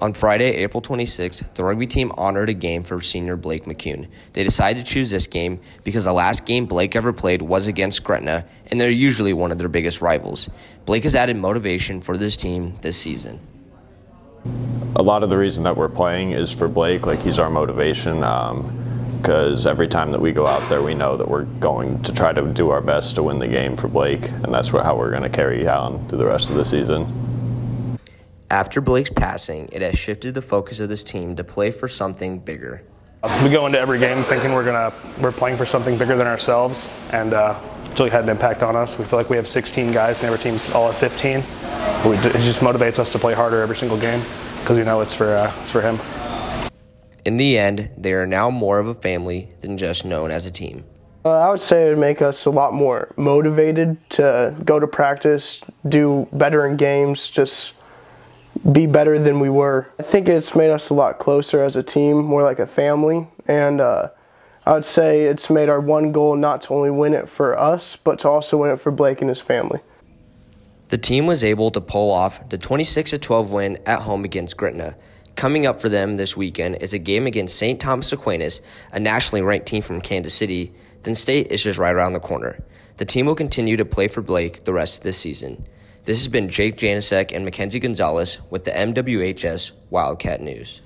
On Friday, April 26th, the rugby team honored a game for senior Blake McCune. They decided to choose this game because the last game Blake ever played was against Gretna, and they're usually one of their biggest rivals. Blake has added motivation for this team this season. A lot of the reason that we're playing is for Blake, like he's our motivation. Um, because every time that we go out there, we know that we're going to try to do our best to win the game for Blake, and that's how we're going to carry on through the rest of the season. After Blake's passing, it has shifted the focus of this team to play for something bigger. We go into every game thinking we're gonna we're playing for something bigger than ourselves, and uh, it's really had an impact on us. We feel like we have 16 guys, and every team's all at 15. We, it just motivates us to play harder every single game because we know it's for uh, it's for him. In the end, they are now more of a family than just known as a team. Uh, I would say it would make us a lot more motivated to go to practice, do better in games, just be better than we were. I think it's made us a lot closer as a team, more like a family, and uh, I would say it's made our one goal not to only win it for us, but to also win it for Blake and his family. The team was able to pull off the 26 12 win at home against Gretna. Coming up for them this weekend is a game against St. Thomas Aquinas, a nationally ranked team from Kansas City. Then State is just right around the corner. The team will continue to play for Blake the rest of this season. This has been Jake Janasek and Mackenzie Gonzalez with the MWHS Wildcat News.